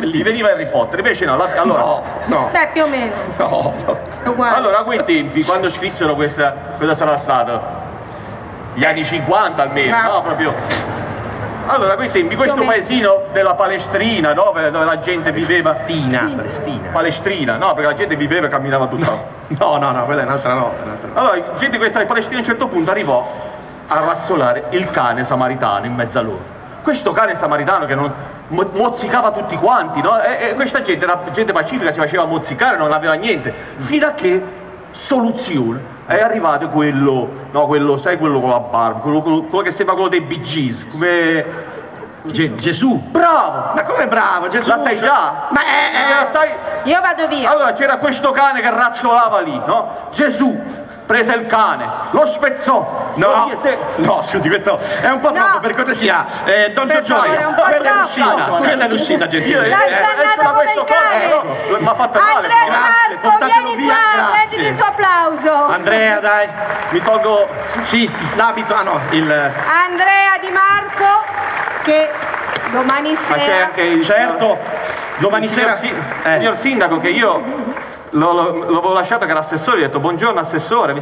gli veniva Harry Potter, invece no, la- allora, No, no, Beh, più o meno. no. Allora a quei tempi, quando scrissero questa, cosa sarà stato? Gli anni 50 almeno, Ah. no? Proprio. Allora, a quei tempi, questo paesino della Palestrina, no? Dove la gente viveva. Palestina, Palestina. Palestrina, no? Perché la gente viveva e camminava tutta. No, no, no, quella è un'altra roba. un'altra roba. Allora, gente di questa Palestina a un certo punto arrivò a razzolare il cane samaritano in mezzo a loro. Questo cane samaritano che non mo- mozzicava tutti quanti, no? E, e questa gente era gente pacifica, si faceva mozzicare, non aveva niente. Fino a che, soluzione, è arrivato quello, no, quello, sai quello con la barba, quello, quello- quello che sembra quello dei Bee Gees, come... Ge- Gesù. Bravo! Ma come bravo, Gesù? La sai già? Ma è... Se la sai? Io vado via. Allora c'era questo cane che razzolava lì, no? Gesù prese il cane, lo spezzò. No, lo se- no, scusi, questo è un po' No. troppo, per cortesia. Eh, Don po' quella è l'uscita, quella è l'uscita, gentile. Dai, Eh, esco da questo? Mi ha fatto male. Andrea. Grazie, Marco, portatelo vieni via, qua, grazie. il tuo applauso. Andrea, dai. Mi tolgo... Sì, l'abito, ah no, il... Andrea Di Marco, che domani Ma c'è sera... anche il Certo, domani il signor, sera... si- eh. signor sindaco che io l'avevo lasciato che era assessore, gli ho detto buongiorno assessore.